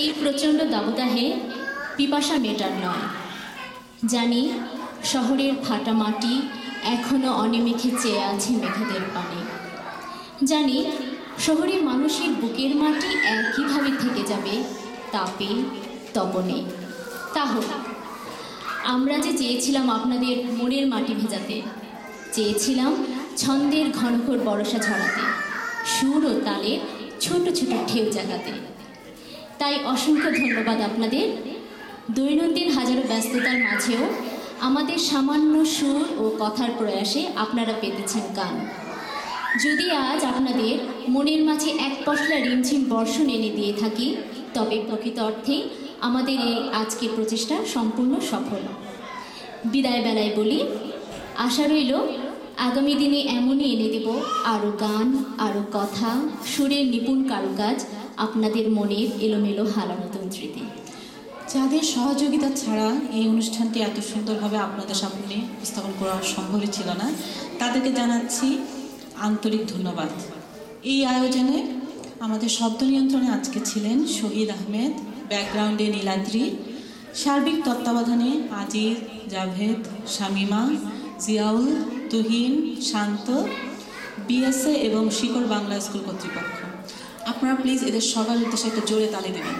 এই প্রচণ্ড দাবদাহে পিপাসা মেটার নয়। জানি শহরের ফাটা মাটি এখনও অনিমেখে চেয়ে আছে মেঘাদের পানে। জানি শহরের মানুষের বুকের মাটি একইভাবে থেকে যাবে তাপে, তপনে। তাহলে আমরা যে চেয়েছিলাম আপনাদের মনের মাটি ভেজাতে, চেয়েছিলাম ছন্দের ঘনঘোর বরসা ছড়াতে সুর ও তালে ছোট ছোট ঢেউ জাগাতে। তাই অসংখ্য ধন্যবাদ আপনাদের। দৈনন্দিন হাজারো ব্যস্ততার মাঝেও আমাদের সামান্য সুর ও কথার প্রয়াসে আপনারা পেতেছেন গান। যদি আজ আপনাদের মনের মাঝে এক পশলা রিমঝিম বর্ষণ এনে দিয়ে থাকি, তবে প্রকৃত অর্থেই আমাদের এই আজকের প্রচেষ্টা সম্পূর্ণ সফল। বিদায় বেলায় বলি, আশা রইল আগামী দিনে এমনই এনে দেব আরও গান আরও কথা, সুরের নিপুণ কারুকাজ আপনাদের মনের এলোমেলো হারানো তন্ত্রীতে যাদের সহযোগিতা ছাড়া এই অনুষ্ঠানটি এত সুন্দরভাবে আপনাদের সামনে উপস্থাপন করা সম্ভবই ছিল না, তাদেরকে জানাচ্ছি আন্তরিক ধন্যবাদ। এই আয়োজনে আমাদের শব্দ নিয়ন্ত্রণে আজকে ছিলেন শহীদ আহমেদ, ব্যাকগ্রাউন্ডে নীলাদ্রি, সার্বিক তত্ত্বাবধানে আজিজ, জাভেদ, শামিমা, জিয়াউল, তুহিন, শান্ত, বিএসএ এবং শিকড় বাংলা স্কুল কর্তৃপক্ষ। আপনারা প্লিজ এদের সবার উদ্দেশ্যে একটা জোরে তালি দেবেন।